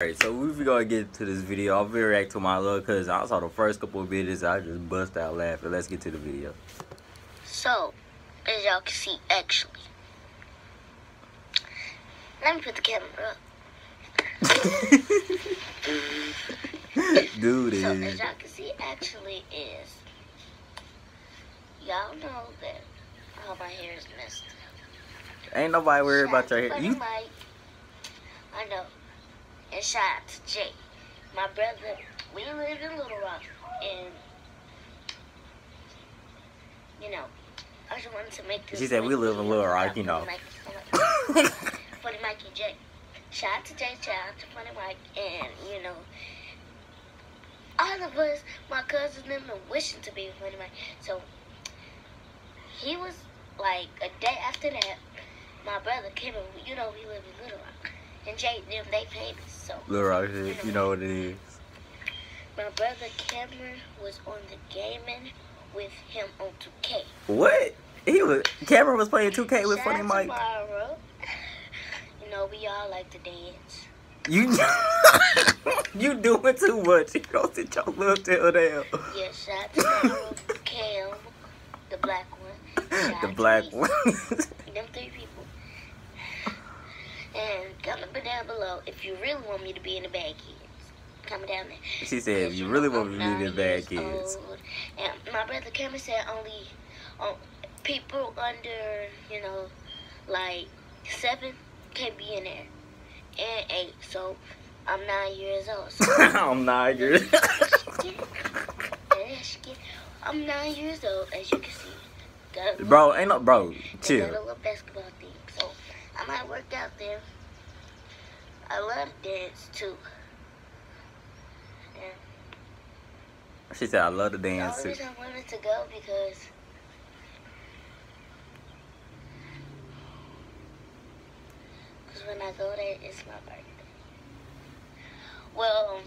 Alright, so we're gonna get to this video. I'll be react to my little cousin. I saw the first couple of videos. I just bust out laughing. Let's get to the video. So, as y'all can see, actually, let me put the camera up. Dude, So, is as y'all can see, actually is y'all know that all my hair is messed. up. ain't nobody worried about your hair. You I know. And shout out to Jay, my brother. We live in Little Rock, and you know, I just wanted to make this. She said we live in Little Rock, you know. Funny Mike, and Jay. Shout out to Jay, shout out to Funny Mike, and you know, all of us, my cousins, and them, are wishing to be Funny Mike. So he was like a day after that. My brother came and you know we live in Little Rock, and Jay, them they famous. So Little Rock shit, you know what it is. my brother Cameron was on the gaming with him on 2K. What? He was Cameron was playing 2K with Shout Funny Mike. Tomorrow. You know we all like to dance. You you doing too much. You don't sit your little tail down. Yeah, shout out tomorrow, Cam, the black one. The black one. Them three people. And comment down below if you really want me to be in the bad kids. Comment down there. she said, if you really want me to be in the bad years kids. old, And my brother Cameron said only um, people under, you know, like seven can be in there. And eight. So I'm nine years old. So I'm not good. I'm nine years old, as you can see. Bro, ain't no bro. Chill. a little basketball thing. So I might work out there. I love dance too. And She said I love to the dance too. reason I wanted to go because because when I go there, it's my birthday. Well,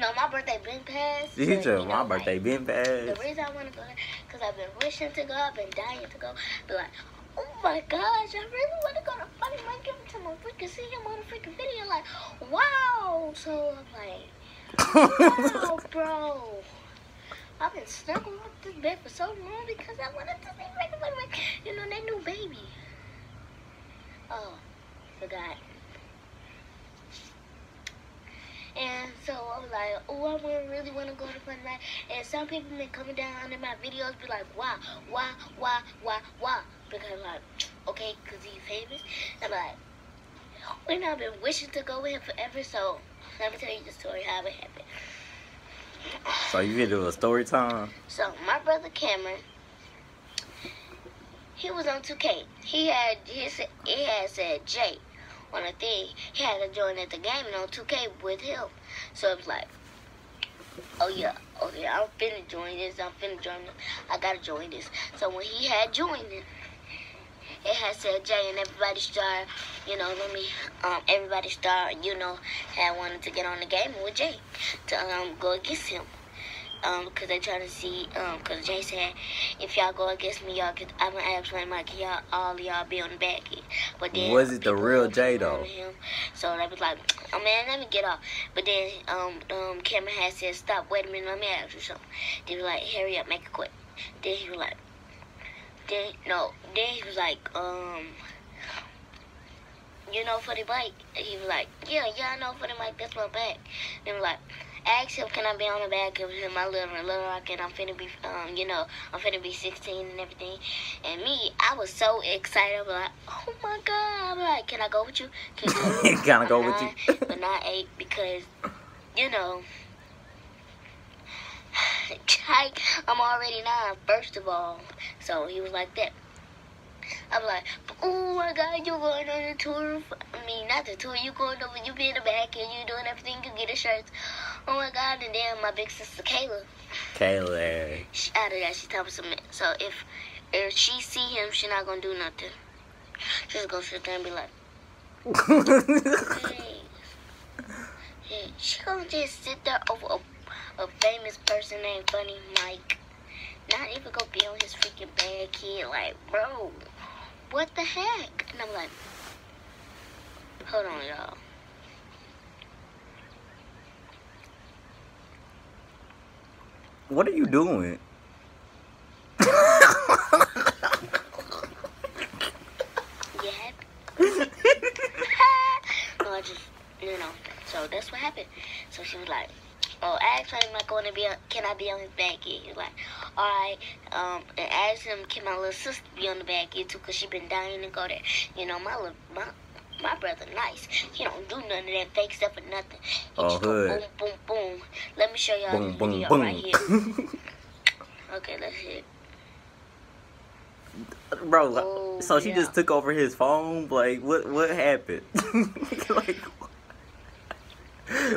no, my birthday been passed. She said you my know, birthday like, been passed. The reason I want to go there, because I've been wishing to go, I've been dying to go. But like, oh my gosh, I really want to go to Funny give it to my freaking, see him on a freaking video. Like, wow. So I'm like, wow, bro. I've been stuck on this bed for so long because I wanted to Mike, Mike. You know, that new baby. Oh, forgot. And so I was like, oh, I wanna- really want to go to Fun Night. And some people been coming down under my videos, be like, why, why, why, why, why? Because I'm like, okay, because he's famous. I'm like, and I've been wishing to go with him forever. So let me tell you the story how it happened. So you can do a story time? So my brother Cameron, he was on 2K. He had his, he had said Jay on a thing. He had to join at the game and on 2K with him. So it was like, oh yeah, oh yeah, I'm finna join this. I'm finna join this. I gotta join this. So when he had joined it, it had said Jay and everybody started, you know, let me, um, everybody started, you know, had wanted to get on the game with Jay to um go against him um, because they trying to see, um, because Jay said, if y'all go against me, y'all could, I'm gonna ask my mic, y'all, all y'all be on the back end. But then, Was it the real Jay, though? Him, so they was like, oh man, let me get off. But then, um, um, Cameron had said, stop, wait a minute, let me ask you something. They was like, hurry up, make it quick. Then he was like, then, no, then he was like, um, you know, for the bike, he was like, yeah, yeah, I know for the bike, that's my back. Then was like, ask him, can I be on the back of him? I live in Little Rock, and I'm finna be, um, you know, I'm finna be 16 and everything. And me, I was so excited. I was like, oh my god! I'm like, can I go with you? Can, Can I go I'm with nine, you? but not eight because, you know. Like, I'm already nine, first of all. So he was like that. I'm like, oh my god, you going on a tour? I mean, not the tour, you going over, you be in the back and you doing everything, you get a shirt. Oh my god, and then my big sister Kayla, Kayla. she, out of that, she told me something. So if if she see him, she not gonna do nothing. She's gonna sit there and be like, hey. She gonna just sit there over a, a famous person named Funny Mike. Not even gonna be on his freaking bad kid. Like, bro, what the heck? And I'm like, hold on, y'all. What are you doing? I just, you know. So that's what happened. So she was like, oh, ask him, I going to be on, can I be on his back end? He was like, all right. Um, and ask him, can my little sister be on the back end too? Because she been dying to go there. You know, my little, my, my brother nice. He don't do none of that fake stuff or nothing. He Oh, just go boom, boom, boom. Let me show y'all Boom, this boom, video boom. right here. Okay, let's hit. Bro, like, Oh, so she yeah. just took over his phone. Like, what? What happened? like,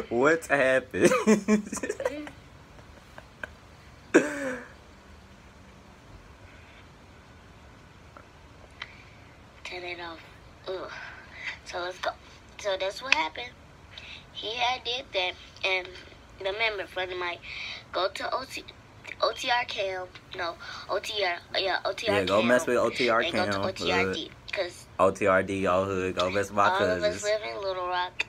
what's happened? Turn it off. Ugh. So let's go. So that's what happened. He had did that, and remember, friend of mine, go to OT, OTR cam. No, OTR. Yeah, OTR. yeah, go cam, mess with OTR and go to. OTRD because OTRD, all hood. Go mess with my all of us live in Little Rock,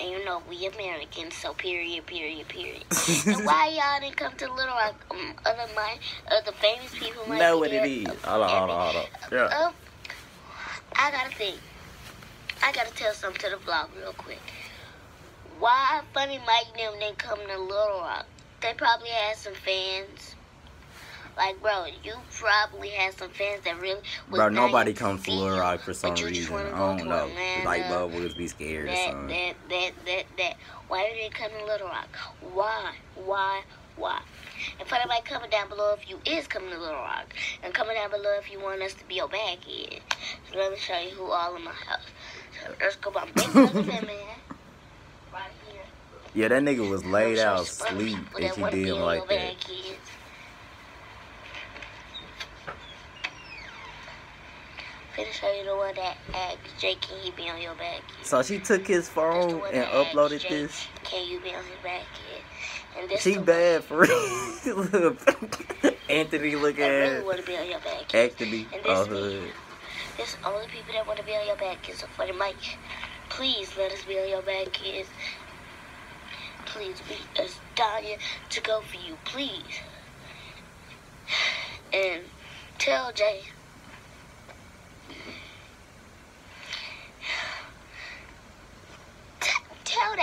and you know we Americans. So period, period, period. and why y'all didn't come to Little Rock? Um, other my other famous people might know what there. it is. Um, Hold on, hold on, hold on. Yeah. um, I gotta think. I gotta tell something to the vlog real quick. Why Funny Mike and them didn't come to Little Rock? They probably had some fans. Like, bro, you probably had some fans that really Bro, nobody comes to Little Rock for some but you just reason. I don't know. Atlanta, Like motherfuckers be scared or that, something. that, that, that, that. Why you didn't come to Little Rock? Why? Why? Why? And for anybody comment down below if you is coming to Little Rock. And comment down below if you want us to be your bag kid. So let me show you who all in my house. So let's go by big brother man. Right here. Yeah, that nigga was laid Show out you some asleep if that he did be him like that. bag kids. Finna show you the one that asked Jake, can he be on your bag kid? So she took his phone and uploaded Jake, this. Can you be on his bag kid? And this She bad for real. Anthony look One that really at want to be on your bag kid. Anthony. And this hood. This only people that want to be on your back for the mic, please let us be on your back kids. Please, we is dying to go for you. Please. And tell Jay.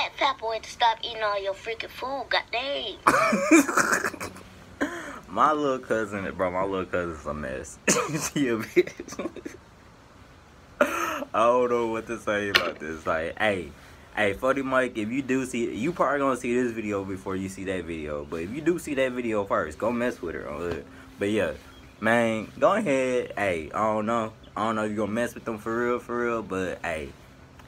That fat boy to stop eating all your freaking food. Goddamn. my little cousin, bro, my little cousin's a mess. she a bitch. I don't know what to say about this. Like, hey, hey, Funny Mike, if you do see, you probably gonna see this video before you see that video. But if you do see that video first, go mess with her on it. But yeah, man, go ahead. Hey, I don't know. I don't know if you gonna mess with them for real, for real. But hey,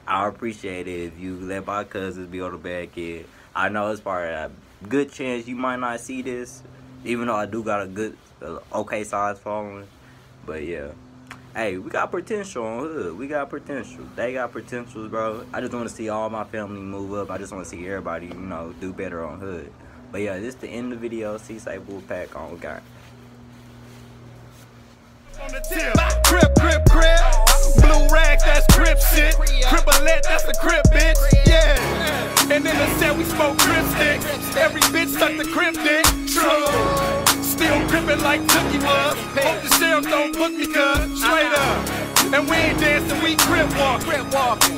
I appreciate it if you let my cousins be on the back end. I know it's probably a good chance you might not see this, even though I do got a good, okay size following. But yeah, hey, we got potential on Hood. We got potential. They got potentials, bro. I just want to see all my family move up. I just want to see everybody, you know, do better on Hood. But yeah, this is the end of the video. See, say Bull Pack on on the tip. That's crip shit. Cripolette, that's a crip bitch. Yeah. And then they said we smoke crip sticks. Every bitch suck the crip dick. True. Still crippin' like Tookie was. Hope the sheriff don't book me, cuz. Straight up. And we ain't dancing, we crip walk.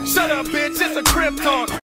Shut up, bitch, it's a crip talk.